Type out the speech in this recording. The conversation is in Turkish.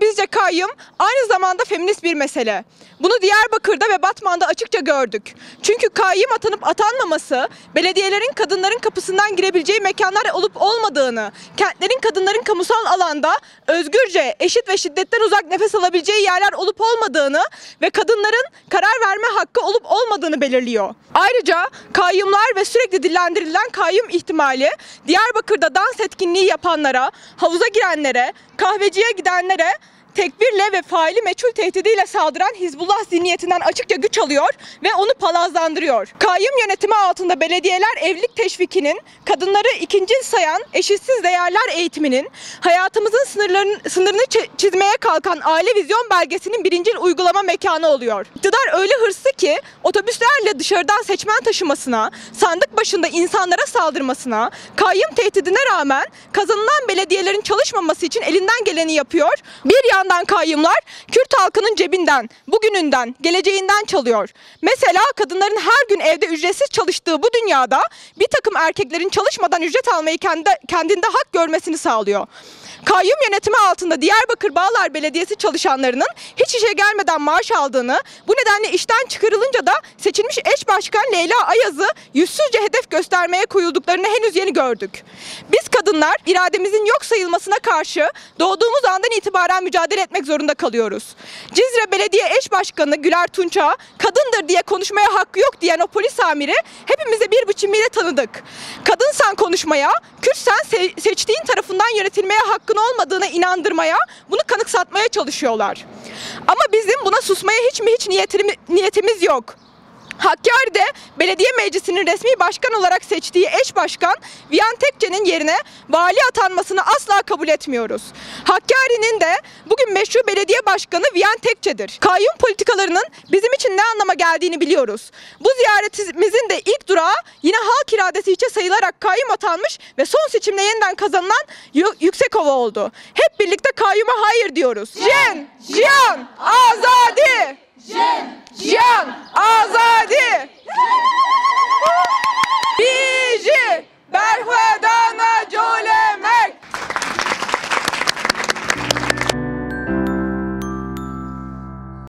Bizce kayyum aynı zamanda feminist bir mesele. Bunu Diyarbakır'da ve Batman'da açıkça gördük. Çünkü kayyum atanıp atanmaması, belediyelerin kadınların kapısından girebileceği mekanlar olup olmadığını, kentlerin kadınların kamusal alanda özgürce, eşit ve şiddetten uzak nefes alabileceği yerler olup olmadığını ve kadınların karar hakkı olup olmadığını belirliyor. Ayrıca kayyumlar ve sürekli dillendirilen kayyum ihtimali Diyarbakır'da dans etkinliği yapanlara, havuza girenlere, kahveciye gidenlere tekbirle ve faili meçhul tehdidiyle saldıran Hizbullah zihniyetinden açıkça güç alıyor ve onu palazlandırıyor. Kayyum yönetimi altında belediyeler evlilik teşvikinin, kadınları ikinci sayan eşitsiz değerler eğitiminin, hayatımızın sınırlarını, sınırını çi- çizmeye kalkan aile vizyon belgesinin birincil uygulama mekanı oluyor. İktidar öyle hırslı ki otobüslerle dışarıdan seçmen taşımasına, sandık başında insanlara saldırmasına, kayyum tehdidine rağmen kazanılan belediyelerin çalışmaması için elinden geleni yapıyor. Bir yandan kayyumlar Kürt halkının cebinden, bugününden, geleceğinden çalıyor. Mesela kadınların her gün evde ücretsiz çalıştığı bu dünyada bir takım erkeklerin çalışmadan ücret almayı kendi, kendinde hak görmesini sağlıyor. Kayyum yönetimi altında Diyarbakır Bağlar Belediyesi çalışanlarının hiç işe gelmeden maaş aldığını, bu nedenle işten çıkarılınca da seçilmiş eş başkan Leyla Ayaz'ı yüzsüzce hedef göstermeye koyulduklarını henüz yeni gördük. Biz kadınlar irademizin yok sayılmasına karşı doğduğumuz andan itibaren mücadele etmek zorunda kalıyoruz. Cizre Belediye Eş Başkanı Güler Tunç'a kadındır diye konuşmaya hakkı yok diyen o polis amiri hepimize bir biçimiyle tanıdık. Kadınsan konuşmaya, Kürtsen se- seçtiğin tarafından yönetilmeye hakkın olmadığına inandırmaya, bunu kanıksatmaya çalışıyorlar. Ama bizim buna susmaya hiç mi hiç niyetimi- niyetimiz yok. Hakkari'de belediye meclisinin resmi başkan olarak seçtiği eş başkan Viyan Tekçe'nin yerine vali atanmasını asla kabul etmiyoruz. Hakkari'nin de bugün meşru belediye başkanı Viyan Tekçe'dir. Kayyum politikalarının bizim için ne anlama geldiğini biliyoruz. Bu ziyaretimizin de ilk durağı yine halk iradesi içe sayılarak kayyum atanmış ve son seçimde yeniden kazanılan Yü- Yüksekova oldu. Hep birlikte kayyuma hayır diyoruz. Jen, Jiyan, Azadi! Jen,